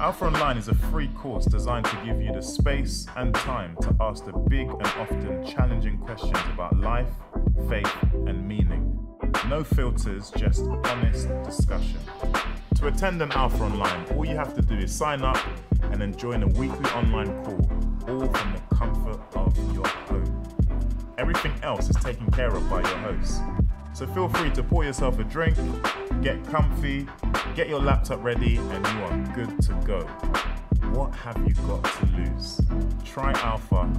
Alpha Online is a free course designed to give you the space and time to ask the big and often challenging questions about life, faith, and meaning. No filters, just honest discussion. To attend an Alpha Online, all you have to do is sign up and then join a weekly online call, all from the comfort of your home. Everything else is taken care of by your host. So feel free to pour yourself a drink, get comfy, get your laptop ready, and you are good to go. What have you got to lose? Try Alpha.